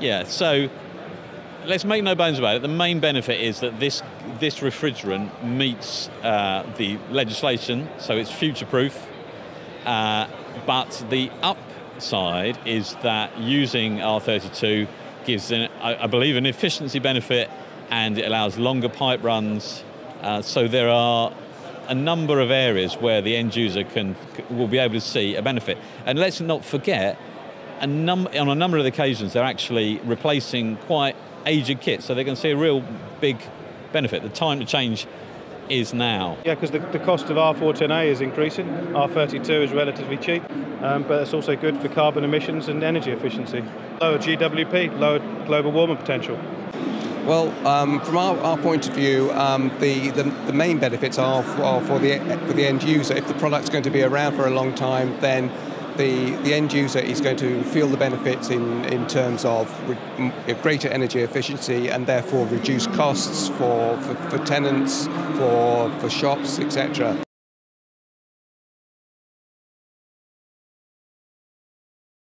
Yeah, so let's make no bones about it. The main benefit is that this this refrigerant meets uh, the legislation, so it's future proof. Uh, but the upside is that using R32 gives, an, I, I believe, an efficiency benefit, and it allows longer pipe runs. Uh, so there are a number of areas where the end user can will be able to see a benefit. And let's not forget, a num- on a number of occasions, they're actually replacing quite aged kits, so they can see a real big benefit. The time to change is now. Yeah, because the, the cost of R410A is increasing. R32 is relatively cheap, um, but it's also good for carbon emissions and energy efficiency. Lower GWP, lower global warming potential. Well, um, from our, our, point of view, um, the, the, the, main benefits are for, for, the, for the end user. If the product's going to be around for a long time, then the, the end user is going to feel the benefits in, in terms of re- greater energy efficiency and therefore reduced costs for, for, for tenants, for, for shops, etc.